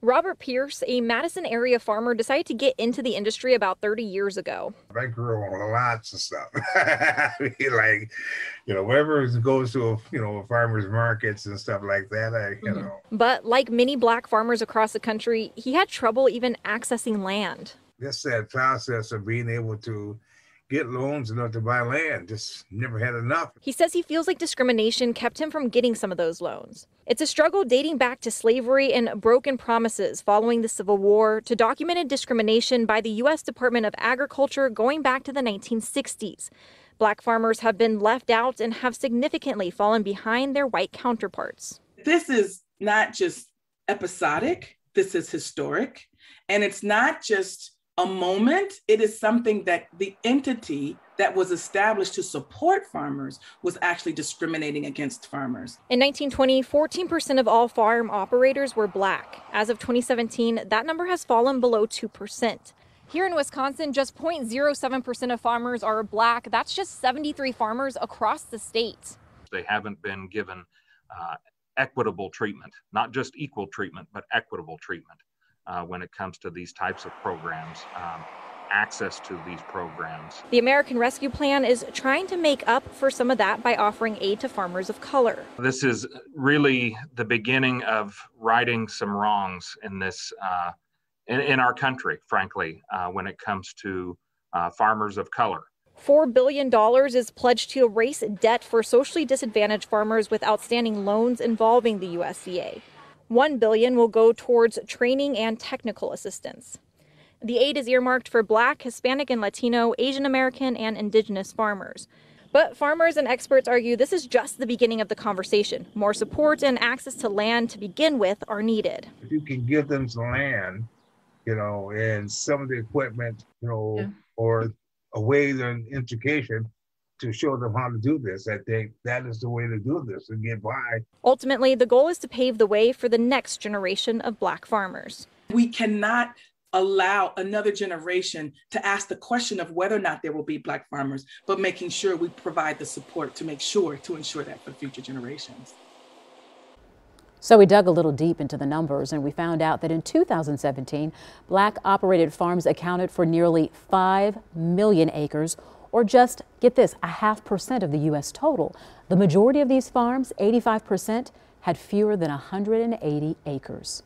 Robert Pierce, a Madison area farmer, decided to get into the industry about 30 years ago. I grew on lots of stuff. like, you know, wherever it goes to, a, you know, farmers markets and stuff like that, I, you mm-hmm. know. But like many black farmers across the country, he had trouble even accessing land. Just that process of being able to get loans enough to buy land. Just never had enough. He says he feels like discrimination kept him from getting some of those loans. It's a struggle dating back to slavery and broken promises following the Civil War to documented discrimination by the U.S. Department of Agriculture going back to the 1960s. Black farmers have been left out and have significantly fallen behind their white counterparts. This is not just episodic, this is historic. And it's not just a moment. It is something that the entity that was established to support farmers was actually discriminating against farmers. In 1920, 14% of all farm operators were black. As of 2017, that number has fallen below 2%. Here in Wisconsin, just 0.07% of farmers are black. That's just 73 farmers across the state. They haven't been given uh, equitable treatment, not just equal treatment, but equitable treatment uh, when it comes to these types of programs. Um, access to these programs. The American Rescue Plan is trying to make up for some of that by offering aid to farmers of color. This is really the beginning of righting some wrongs in this uh, in, in, our country, frankly, uh, when it comes to uh, farmers of color. $4 billion is pledged to erase debt for socially disadvantaged farmers with outstanding loans involving the USDA. 1 billion will go towards training and technical assistance. The aid is earmarked for Black, Hispanic, and Latino, Asian American, and Indigenous farmers. But farmers and experts argue this is just the beginning of the conversation. More support and access to land to begin with are needed. If you can give them some land, you know, and some of the equipment, you know, yeah. or a way of education, to show them how to do this. I think that is the way to do this and get by. Ultimately, the goal is to pave the way for the next generation of black farmers. We cannot allow another generation to ask the question of whether or not there will be black farmers, but making sure we provide the support to make sure to ensure that for future generations. So we dug a little deep into the numbers and we found out that in 2017, black operated farms accounted for nearly 5 million acres or just, get this, a half percent of the U.S. total. The majority of these farms, 85%, had fewer than 180 acres.